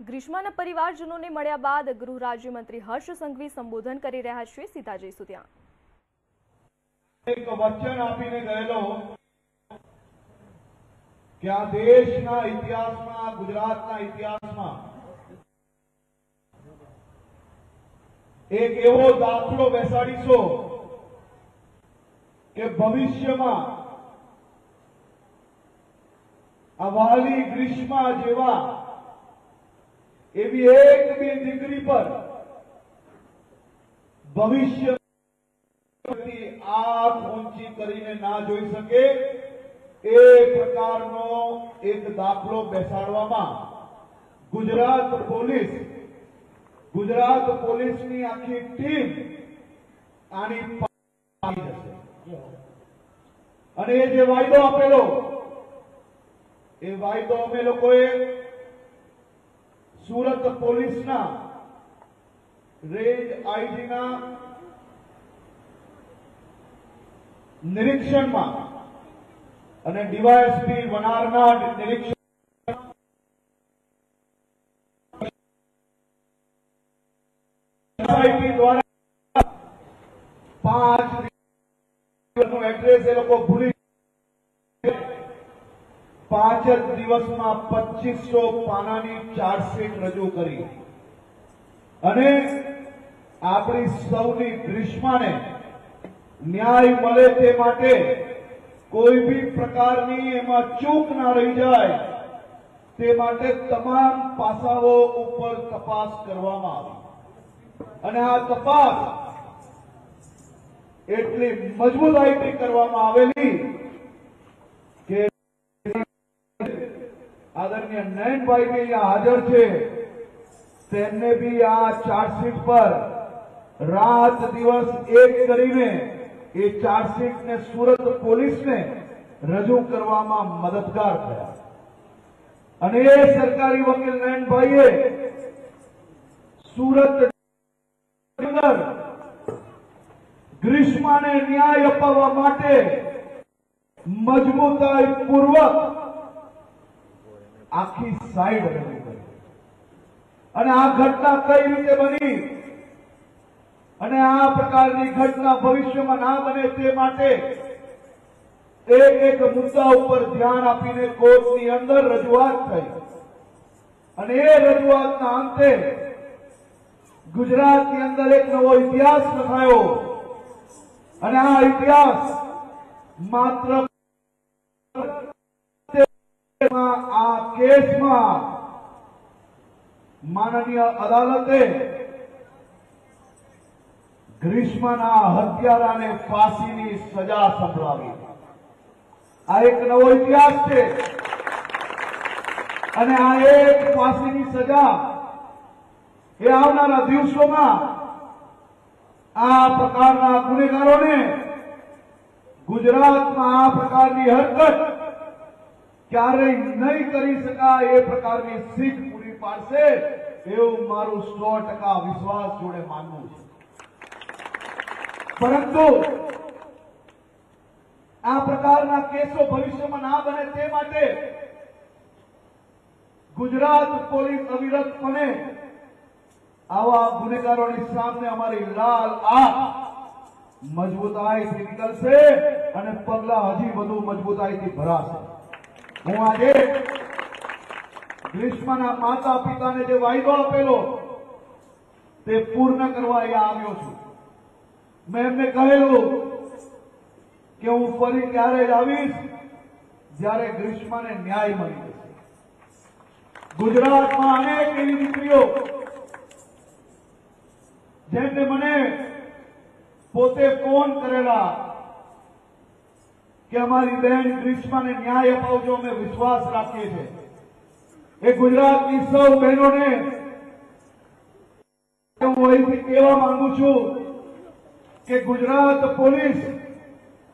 ગ્રીષ્માના પરિવારજનોને મળ્યા બાદ ગૃહ રાજ્યમંત્રી હર્ષ સંઘવી સંબોધન કરી રહ્યા છે સીધા જઈશું ત્યાં એક વચન આપીને ગયેલો કે આ દેશના ઇતિહાસમાં ગુજરાતના ઇતિહાસમાં એક એવો દાખલો બેસાડીશો કે ભવિષ્યમાં આ વાલી ગ્રીષ્મા જેવા એવી એક બી દીકરી પર ભવિષ્ય આંખ ઊંચી કરીને ના જોઈ શકે, એ પ્રકારનો એક દાખલો બેસાડવામાં ગુજરાત પોલીસ, ગુજરાત પોલીસની આખી ટીમ આની જશે. અને એ જે વાયદો આપેલો, એ વાયદો અમે લોકોએ સુરત પોલીસના રેન્જ આઈજીના નિરીક્ષણમાં અને ડીવાયએસપી વનારના નિરીક્ષણ દ્વારા પાંચ એડ્રેસ એ લોકો ભૂલી પાંચ જ દિવસમાં પચીસો પાનાની ચાર્જશીટ રજૂ કરી. અને આપણી સૌની ગ્રીષ્માને ન્યાય મળે તે માટે કોઈ બી પ્રકારની એમાં ચૂક ના રહી જાય, તે માટે તમામ પાસાઓ ઉપર તપાસ કરવામાં આવી. અને આ તપાસ એટલી મજબૂતાઈથી કરવામાં આવેલી આદરણીય નયનભાઈ બી અહીંયા હાજર છે. તેમને બી આ ચાર્જશીટ પર રાત દિવસ એક કરીને એ ચાર્જશીટને સુરત પોલીસને રજૂ કરવામાં મદદગાર થયા. અને એ સરકારી વકીલ નયનભાઈએ સુરત ગ્રીષ્માને ન્યાય અપાવવા માટે મજબૂતાઈ પૂર્વક આખી સાઈડ રજૂ કરી અને આ ઘટના કઈ રીતે બની? અને આ પ્રકારની ઘટના ભવિષ્યમાં ના બને તે માટે એક એક મુદ્દા ઉપર ધ્યાન આપીને કોર્ટની અંદર રજૂઆત થઈ. અને એ રજૂઆતના અંતે ગુજરાતની અંદર એક નવો ઇતિહાસ લખાયો અને આ ઇતિહાસ માત્ર આ કેસમાં માનનીય અદાલતે ગ્રીષ્મના હત્યારાને ફાંસીની સજા સંભળાવી. આ એક નવો ઇતિહાસ છે. અને આ એક ફાંસીની સજા એ આવનારા દિવસોમાં આ પ્રકારના ગુનેગારોને ગુજરાતમાં આ પ્રકારની હરકત ક્યારેય નહીં કરી શકાય એ પ્રકારની સીટ પૂરી પાડશે, એવું મારું સો ટકા વિશ્વાસ જોડે માનવું છે. પરંતુ આ પ્રકારના કેસો ભવિષ્યમાં ના બને તે માટે ગુજરાત પોલીસ અવિરતપણે આવા ગુનેગારોની સામે અમારી લાલ આંખ મજબૂતાઈથી નીકળશે અને પગલા હજી વધુ મજબૂતાઈથી ભરાશે. હું આજે ગ્રીષ્મના માતા પિતાને જે વાયદો આપેલો, તે પૂર્ણ કરવા અહીંયા આવ્યો છું. મેં એમને કહેલું કે હું ફરી ક્યારે જ આવીશ જ્યારે ગ્રીષ્માને ન્યાય મળી જશે. ગુજરાતમાં અનેક એવી દીકરીઓ જેમને મને પોતે ફોન કરેલા કે અમારી બહેન ગ્રીષ્માને ન્યાય અપાવજો, અમે વિશ્વાસ રાખીએ છીએ. એ ગુજરાતની સૌ બહેનોને હું અહીંથી કહેવા માંગુ છું કે ગુજરાત પોલીસ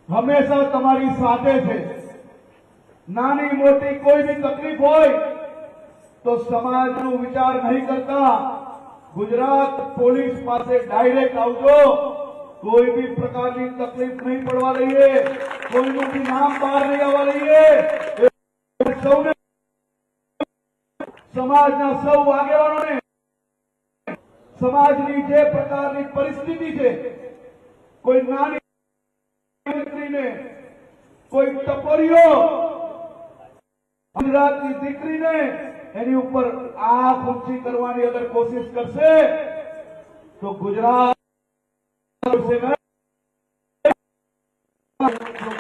હંમેશા તમારી સાથે છે. નાની મોટી કોઈ બી તકલીફ હોય તો સમાજનો વિચાર નહીં કરતા. ગુજરાત પોલીસ પાસે ડાયરેક્ટ આવજો. કોઈ બી પ્રકારની તકલીફ નહીં પડવા દઈએ. કોઈનું બી નામ બહાર નહીં આવવા દઈએ સૌને સમાજના સૌ આગેવાનોને સમાજની જે પ્રકારની પરિસ્થિતિ છે, કોઈ નાની કોઈ ટપરીઓ, ગુજરાતની દીકરીને એની ઉપર આંખ ઊંચી કરવાની અગર કોશિશ કરશે, તો ગુજરાત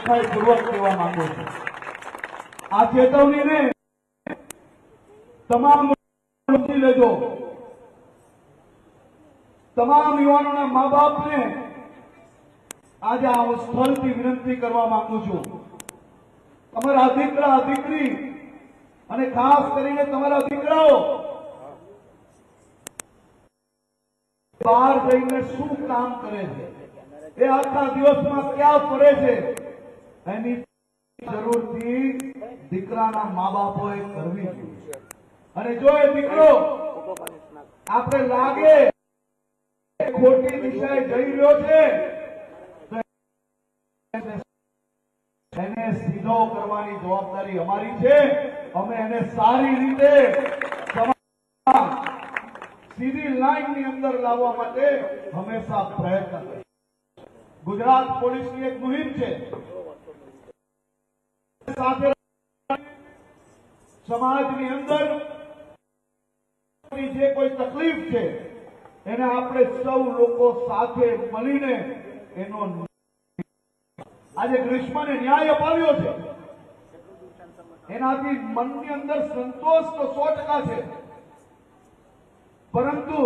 ચોખ્ખાઈપૂર્વક કહેવા માંગુ છું. આ ચેતવણીને તમામ સમજી લેજો. તમામ યુવાનોના મા બાપને આજે હું સ્થળથી વિનંતી કરવા માંગુ છું. તમારા દીકરા, દીકરી અને ખાસ કરીને તમારા દીકરાઓ બહાર જઈને શું કામ કરે છે? એ આખા દિવસમાં ક્યાં ફરે છે? એની જરૂરથી દીકરાના મા બાપોએ કરવી જોઈએ. અને જો એ દીકરો આપણે લાગે ખોટી દિશાએ જઈ રહ્યો છે એને સીધો કરવાની જવાબદારી અમારી છે. અમે એને સારી રીતે સીધી સીધી લાઈનની અંદર લાવવા માટે હંમેશા પ્રયત્ન કરીશું. ગુજરાત પોલીસની એક મુહિમ છે. સાથે સમાજની અંદર જે કોઈ તકલીફ છે, એને આપણે સૌ લોકો સાથે મળીને એનો આજે ગ્રીષ્મને ન્યાય અપાવ્યો છે. એનાથી મનની અંદર સંતોષ તો સો ટકા છે. પરંતુ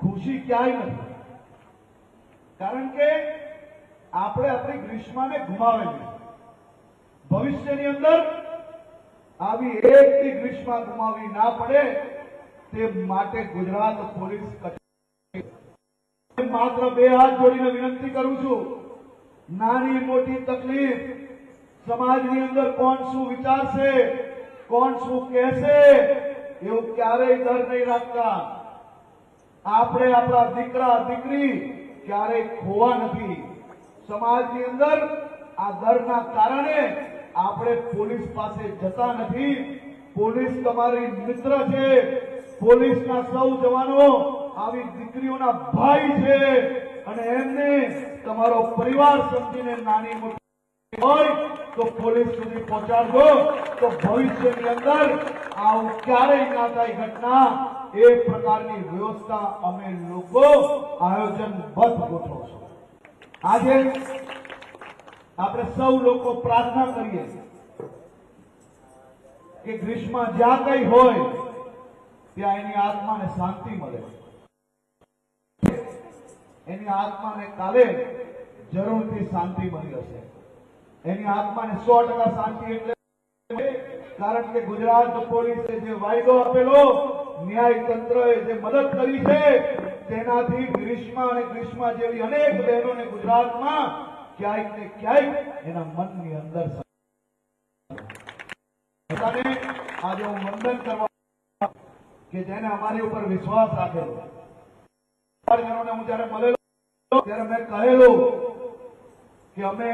ખુશી ક્યાંય નથી. કારણ કે આપણે આપણી ગ્રીષ્માને ગુમાવેલી. ભવિષ્યની અંદર આવી એક બી ગ્રીષ્મા ગુમાવી ના પડે તે માટે ગુજરાત પોલીસ માત્ર બે હાથ જોડીને વિનંતી કરું છું. નાની મોટી તકલીફ સમાજની અંદર કોણ શું વિચારશે, કોણ શું કહેશે, એવું ક્યારેય ડર નહીં રાખતા. આપણે આપણા દીકરા, દીકરી ક્યારેય ખોવા નથી. સમાજની અંદર આ ડરના કારણે આપણે પોલીસ પાસે જતા નથી. પોલીસ તમારી મિત્ર છે. પોલીસના સૌ જવાનો આવી દીકરીઓના ભાઈ છે. અને એમને તમારો પરિવાર સમજીને નાની મોટી હોય તો પોલીસ સુધી પહોંચાડજો. તો ભવિષ્યની અંદર આવું ક્યારેય ના થાય ઘટના. એ પ્રકારની વ્યવસ્થા અમે લોકો આયોજનબદ્ધ ગોઠવશું. આજે આપણે સૌ લોકો પ્રાર્થના કરીએ કે ગ્રીષ્મા જ્યાં કઈ હોય, ત્યાં એની આત્માને શાંતિ મળે. એની આત્માને કાલે જરૂરથી શાંતિ મળી હશે. એની આત્માને સો ટકા શાંતિ એટલે કારણ કે ગુજરાત પોલીસે જે વાયદો આપેલો ન્યાય તંત્રએ જે મદદ કરી છે, તેનાથી ગ્રીષ્મા અને ગ્રીષ્મા જેવી અનેક બહેનોને ગુજરાતમાં ક્યાંક ને ક્યાંક એના મનની અંદર બધાને આજે હું વંદન કરવા કે જેને અમારી ઉપર વિશ્વાસ રાખેલો. પરિવારજનોને હું જયારે મળેલો, ત્યારે મેં કહેલું કે અમે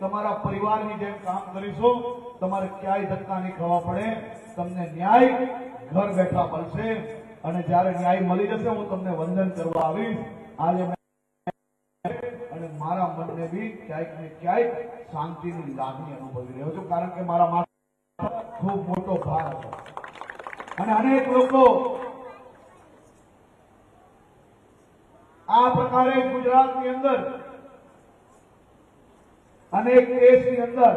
તમારા પરિવારની જેમ કામ કરીશું, તમારે ક્યાંય ધક્કા નહીં ખાવા પડે, તમને ન્યાય ઘર બેઠા મળશે. અને જયારે ન્યાય મળી જશે, હું તમને વંદન કરવા આવીશ. આજે મારા મનને બી ક્યાંક ને ક્યાંક શાંતિની લાગણી અનુભવી રહ્યો છું. કારણ કે મારા માથે ખૂબ મોટો ભાર હતો. અને અનેક લોકો આ પ્રકારે ગુજરાતની અંદર, અનેક દેશની અંદર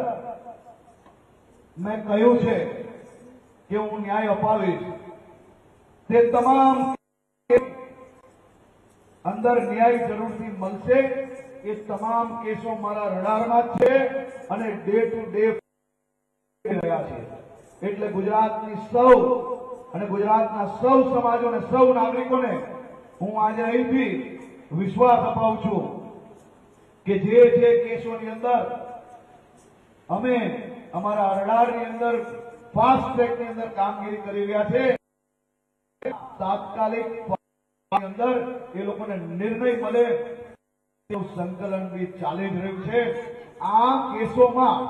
મેં કહ્યું છે કે હું ન્યાય અપાવીશ. તે તમામ અંદર ન્યાય જરૂરથી મળશે. એ તમામ કેસો મારા રડારમાં જ છે અને ડે ટુ ડે રહ્યા છે એટલે ગુજરાતની સૌ અને ગુજરાતના સૌ સમાજો અને સૌ નાગરિકોને હું આજે અહીંથી વિશ્વાસ અપાવું છું કે જે જે કેસોની અંદર અમે અમારા રડારની અંદર ફાસ્ટ ટ્રેકની અંદર કામગીરી કરી રહ્યા છે, તાત્કાલિક અંદર એ લોકોને નિર્ણય મળે સંકલન બી ચાલી રહ્યું છે. આ કેસોમાં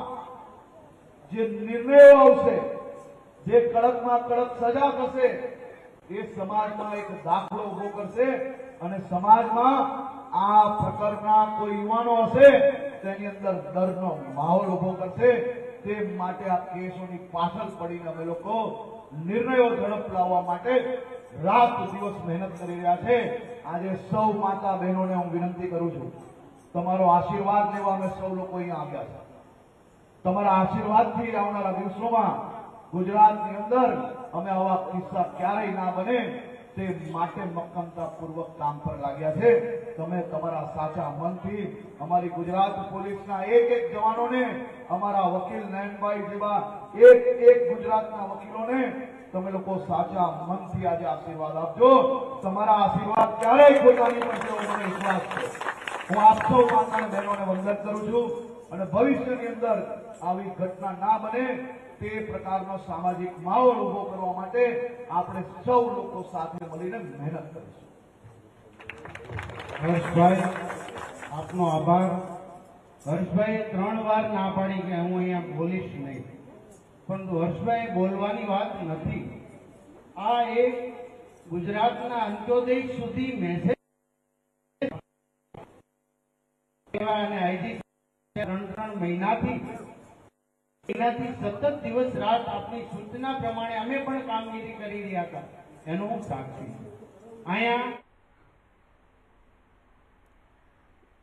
જે નિર્ણયો આવશે, જે કડકમાં કડક સજા થશે, એ સમાજમાં એક દાખલો ઊભો કરશે અને સમાજમાં આ પ્રકારના કોઈ યુવાનો હશે, તેની અંદર ડરનો માહોલ ઊભો કરશે. તે માટે આ કેસોની પાછળ પડીને અમે લોકો નિર્ણયો ઝડપ લાવવા માટે રાત દિવસ મહેનત કરી રહ્યા છે. આજે સૌ માતા બહેનોને હું વિનંતી કરું છું, તમારો આશીર્વાદ લેવા અમે સૌ લોકો અહીંયા આવ્યા છે તમારા આશીર્વાદથી આવનારા દિવસોમાં ગુજરાતની અંદર અમે આવા કિસ્સા ક્યારેય ના બને તે માટે મક્કમતાપૂર્વક કામ પર લાગ્યા છે. તમે તમારા સાચા મનથી અમારી ગુજરાત પોલીસના એક એક જવાનોને, અમારા વકીલ નયનભાઈ જેવા એક એક ગુજરાતના વકીલોને તમે લોકો સાચા મનથી આજે આશીર્વાદ આપજો. તમારા આશીર્વાદ ક્યારેય નહીં પડશે મને વિશ્વાસ છે. હું આપ સૌ માતા બહેનોને વંદન કરું છું અને ભવિષ્યની અંદર આવી ઘટના ના બને તે પ્રકારનો સામાજિક માહોલ ઊભો કરવા માટે આપણે સૌ લોકો સાથે મળીને મહેનત કરીશું. હર્ષભાઈ, આપનો આભાર. હર્ષભાઈ, ત્રણ વાર ના પાડી કે હું અહીંયા બોલીશ નહીં. પરંતુ હર્ષભાઈ બોલવાની વાત નથી. આ એક ગુજરાતના અંત્યોદય સુધી મેસેજ અને આઈજી ત્રણ ત્રણ મહિનાથી એનાથી સતત દિવસ રાત આપની સૂચના પ્રમાણે અમે પણ કામગીરી કરી રહ્યા હતા. એનો હું સાક્ષી છું. અહીંયા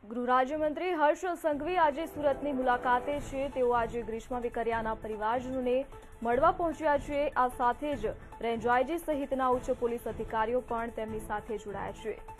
ગૃહ રાજ્યમંત્રી હર્ષ સંઘવી આજે સુરતની મુલાકાતે છે. તેઓ આજે ગ્રીષ્મા વિકરિયાના પરિવારજનોને મળવા પહોંચ્યા છે. આ સાથે જ રેન્જ સહિતના ઉચ્ચ પોલીસ અધિકારીઓ પણ તેમની સાથે જોડાયા છે.